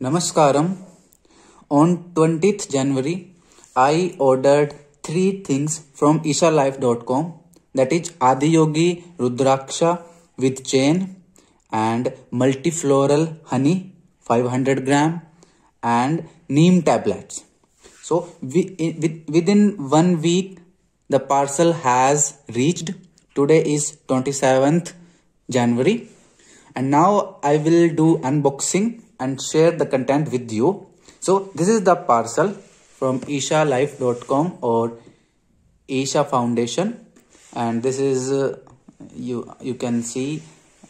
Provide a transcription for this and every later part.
Namaskaram. On 20th January, I ordered three things from ishalife.com that is Adiyogi Rudraksha with chain and multifloral honey 500 gram and neem tablets. So we, within one week the parcel has reached. Today is 27th January and now I will do unboxing and share the content with you. So this is the parcel from ishalife.com or Isha Foundation. And this is uh, you you can see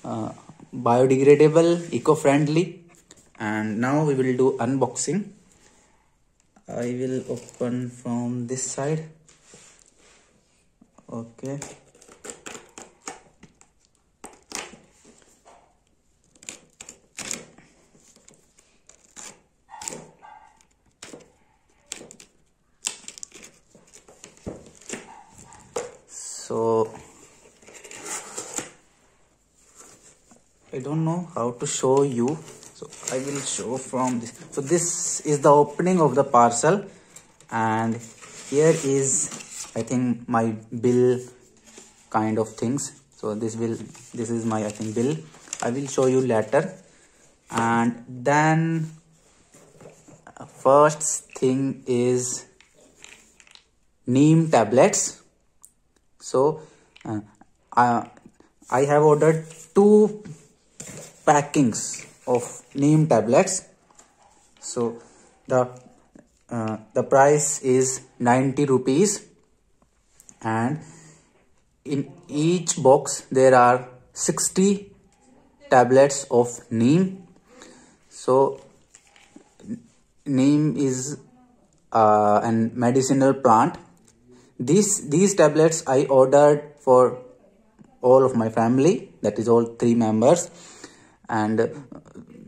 uh, biodegradable eco-friendly. And now we will do unboxing. I will open from this side. Okay so I don't know how to show you. So I will show from this. So this is the opening of the parcel. And here is I think my bill kind of things. So this will this is my I think bill. I will show you later. And then first thing is neem tablets. So uh, I, I have ordered two packings of neem tablets. So the uh, the price is 90 rupees. And in each box there are 60 tablets of neem. So neem is uh, an medicinal plant. These these tablets i ordered for all of my family that is all three members and uh,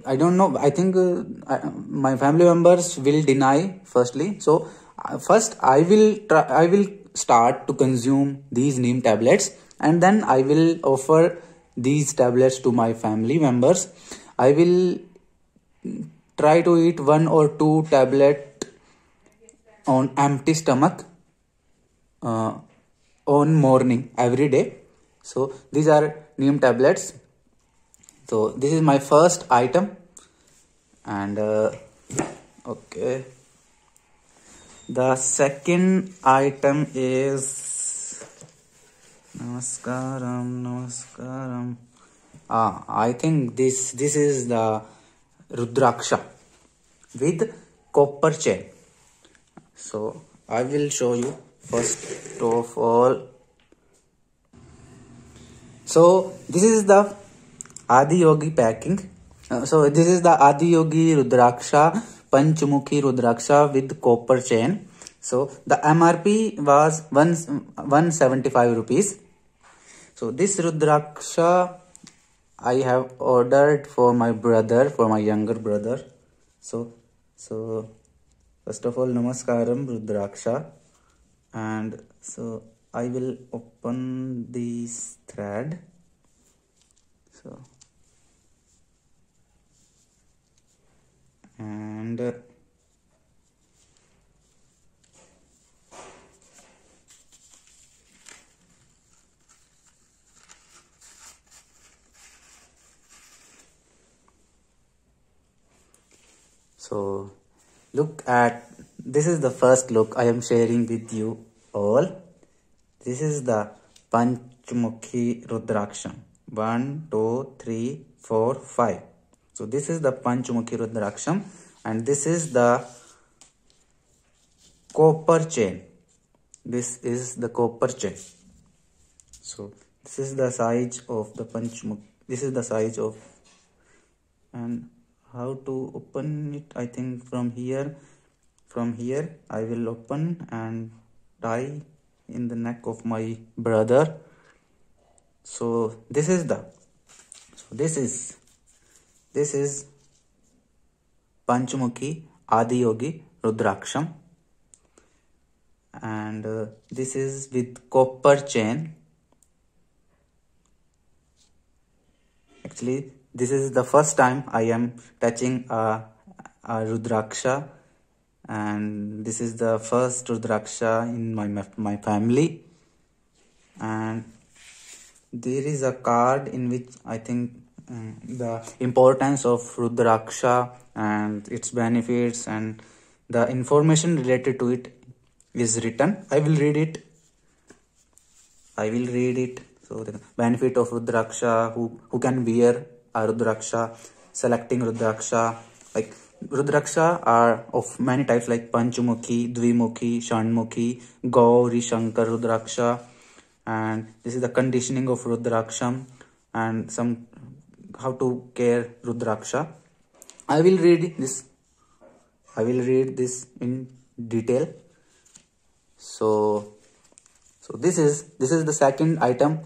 i don't know i think uh, I, my family members will deny firstly. So uh, first i will try i will start to consume these neem tablets and then i will offer these tablets to my family members. I will try to eat one or two tablet on empty stomach uh, on morning every day. So these are neem tablets so this is my first item. And uh, okay. The second item is namaskaram namaskaram. Ah i think this this is the rudraksha with copper chain. So i will show you first of all. So this is the adi yogi packing. Uh, so this is the adi yogi rudraksha panchmukhi rudraksha with copper chain. So the mrp was 1 175 rupees. So this rudraksha i have ordered for my brother for my younger brother. So so first of all namaskaram rudraksha. And so I will open this thread. So so look at this is the first look I am sharing with you all. This is the Panchmukhi Rudraksham. One, two, three, four, five. So this is the Panchmukhi Rudraksham and this is the copper chain. This is the copper chain. So this is the size of the Panchmukhi. This is the size of and how to open it I think from here from here I will open and tie in the neck of my brother so this is the so this is this is Panchmukhi Adi Yogi Rudraksham. And uh, this is with copper chain. Actually this is the first time I am touching a uh, Rudraksha. And this is the first Rudraksha in my, my family. And there is a card in which I think uh, the importance of Rudraksha and its benefits and the information related to it is written. I will read it. I will read it. So the benefit of Rudraksha, who, who can wear a Rudraksha, selecting Rudraksha, like Rudraksha are of many types like Panchmukhi, Dvimukhi, Shanmukhi, Gauri Shankar Rudraksha and this is the conditioning of Rudraksham and some how to care Rudraksha. I will read this. I will read this in detail. So, so this is this is the second item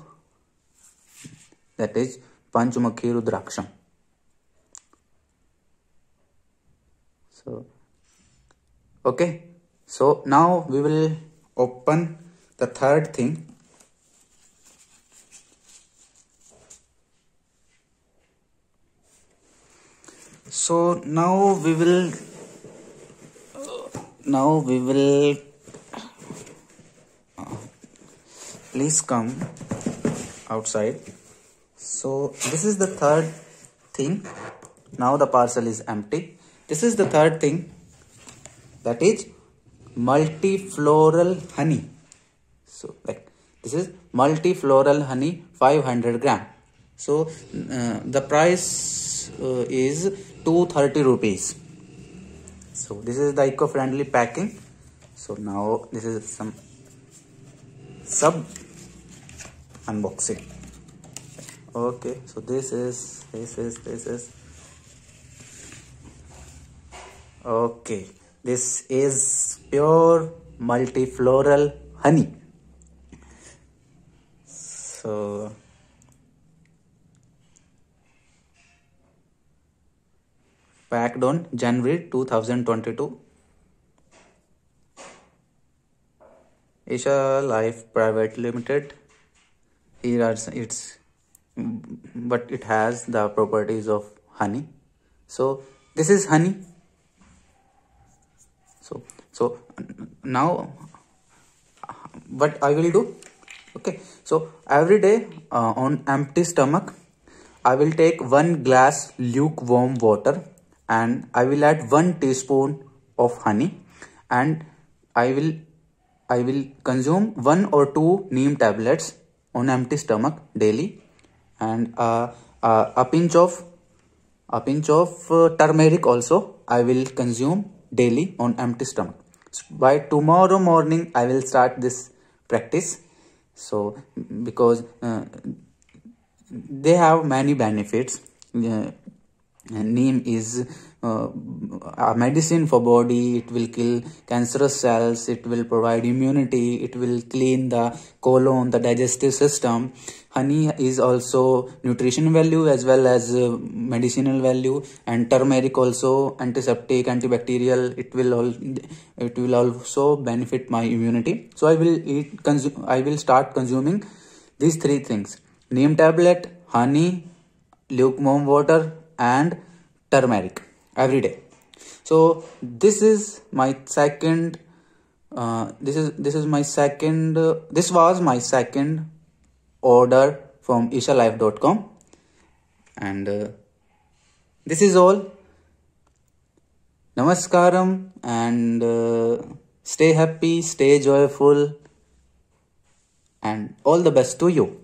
that is Panchmukhi Rudraksham. So, okay. So now we will open the third thing so now we will now we will please come outside. So this is the third thing. Now the parcel is empty. This is the third thing. That is multifloral honey. So like this is multifloral honey 500 gram. So uh, the price uh, is 230 rupees. So this is the eco-friendly packing. So now this is some sub unboxing. Okay so this is this is this is. Okay this is pure multifloral honey. So packed on January 2022. Isha Life Private Limited. Here are its, but it has the properties of honey. So this is honey. So so now what I will do? Okay. So every day uh, on empty stomach, I will take one glass lukewarm water and I will add 1 teaspoon of honey and I will I will consume one or two neem tablets on empty stomach daily and uh, uh, a pinch of a pinch of uh, turmeric also I will consume daily on empty stomach. So by tomorrow morning I will start this practice. So because uh, they have many benefits. Neem is uh, a medicine for body. It will kill cancerous cells. It will provide immunity. It will clean the colon the digestive system. Honey is also nutrition value as well as uh, medicinal value. And turmeric also antiseptic antibacterial. It will all it will also benefit my immunity. So i will eat consume i will start consuming these three things. Neem tablet honey lukewarm water and turmeric every day. So this is my second uh, this is this is my second uh, this was my second order from ishalife.com and uh, this is all. Namaskaram and uh, stay happy stay joyful and all the best to you